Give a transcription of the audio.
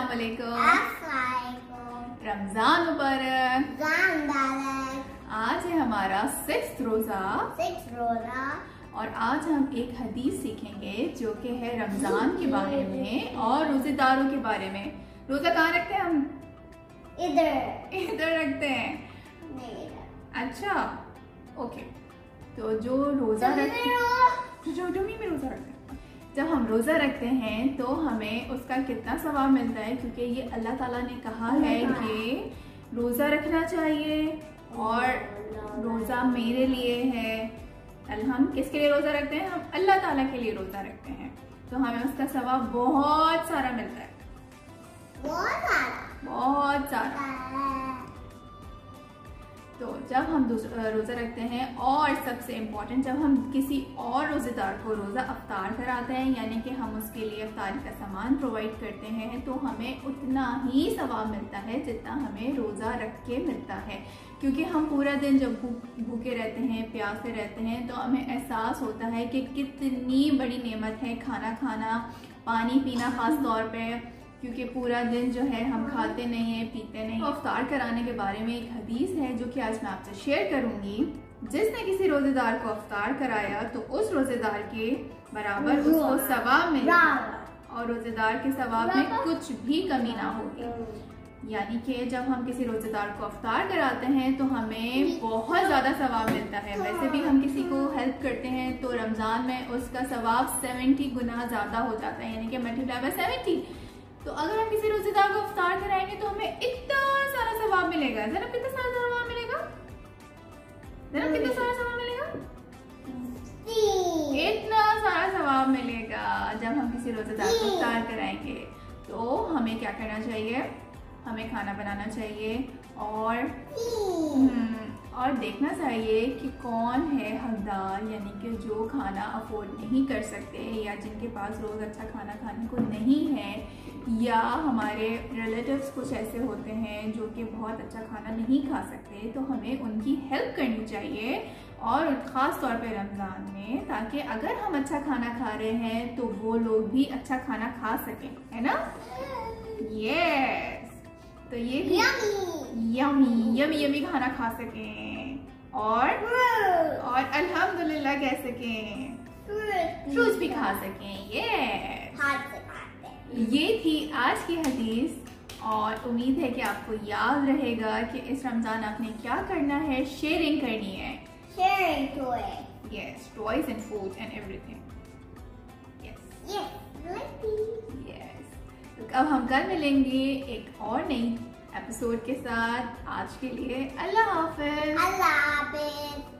अस्सलाम रमज़ान मुबारक आज है हमारा सिक्स रोजा। सिक्स रोजा। और आज हम एक हदीस सीखेंगे जो कि है रमज़ान के बारे में और रोजेदारों के बारे में। रोजा कहाँ रखते हैं हम? इधर। इधर रखते हैं। अच्छा ओके। तो जो रोजा रखते रोजा रखते हैं तो हमें उसका कितना सवाब मिलता है? क्योंकि ये अल्लाह ताला ने कहा है कि रोजा रखना चाहिए और रोजा मेरे लिए है। हम किसके लिए रोजा रखते हैं? हम अल्लाह ताला के लिए रोजा रखते हैं। तो हमें उसका सवाब बहुत सारा मिलता है। बहुत सारा। बहुत सारा। तो जब हम रोज़ा रखते हैं और सबसे इंपॉर्टेंट जब हम किसी और रोज़ेदार को रोज़ा अफ्तार कराते हैं, यानी कि हम उसके लिए अफ्तारी का सामान प्रोवाइड करते हैं तो हमें उतना ही सवाब मिलता है जितना हमें रोज़ा रख के मिलता है। क्योंकि हम पूरा दिन जब भूख रहते हैं, प्यासे रहते हैं तो हमें एहसास होता है कि कितनी बड़ी नेमत है खाना खाना, पानी पीना ख़ास तौर पे। क्योंकि पूरा दिन जो है हम खाते नहीं हैं पीते नहीं तो अफ्तार कराने के बारे में एक हदीस है जो कि आज मैं आपसे शेयर करूँगी। जिसने किसी रोजेदार को अफ्तार कराया तो उस रोजेदार के बराबर उसको सवाब मिलेगा और रोजेदार के सवाब में कुछ भी कमी ना होगी। यानी कि जब हम किसी रोजेदार को अफ्तार कराते हैं तो हमें बहुत ज़्यादा सवाब मिलता है। वैसे भी हम किसी को हेल्प करते हैं तो रमज़ान में उसका सवाब 70 गुना ज़्यादा हो जाता है। यानी कि मल्टीप्लाई बाय सेवेंटी तो अगर हम किसी रोजेदार को अफ्तार कराएँगे तो हमें इतना सारा सवाब मिलेगा। जरा कितना सारा सवाब मिलेगा? जरा कितना सारा सवाब मिलेगा? इतना सारा सवाब मिलेगा जब हम किसी रोजेदार को अफ्तार कराएँगे। तो हमें क्या करना चाहिए? हमें खाना बनाना चाहिए और हम्म, और देखना चाहिए कि कौन है हकदार यानी कि जो खाना अफोर्ड नहीं कर सकते या जिनके पास रोज़ अच्छा खाना खाने को नहीं है। या हमारे रिलेटिव्स कुछ ऐसे होते हैं जो कि बहुत अच्छा खाना नहीं खा सकते तो हमें उनकी हेल्प करनी चाहिए और ख़ास तौर पे रमज़ान में ताकि अगर हम अच्छा खाना खा रहे हैं तो वो लोग भी अच्छा खाना खा सकें है ना? यस तो ये यमी यमी यमी खाना खा सकें। और और अल्हम्दुलिल्लाह कह सकें। फ्रूट्स भी खा सकें। ये हाथ से खाते ये थी आज की हदीस और उम्मीद है कि आपको याद रहेगा कि इस रमज़ान आपने क्या करना है। शेयरिंग करनी है। Sharing toy. Yes toys and food and everything yes yes तो अब हम कल मिलेंगे एक और नई एपिसोड के साथ। आज के लिए अल्लाह हाफिज। Allah Hafiz